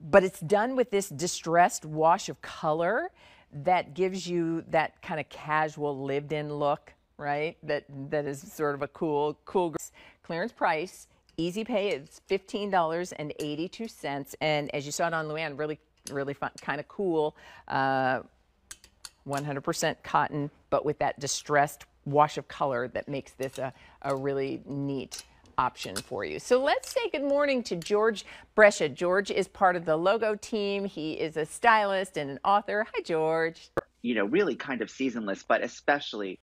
but it's done with this distressed wash of color that gives you that kind of casual lived in look, right? That that is sort of a cool, cool clearance price. Easy pay, it's $15.82. And as you saw it on Luann, really, really fun, kind of cool. Uh, 100% cotton, but with that distressed wash of color that makes this a, a really neat option for you. So let's say good morning to George Brescia. George is part of the logo team. He is a stylist and an author. Hi, George. You know, really kind of seasonless, but especially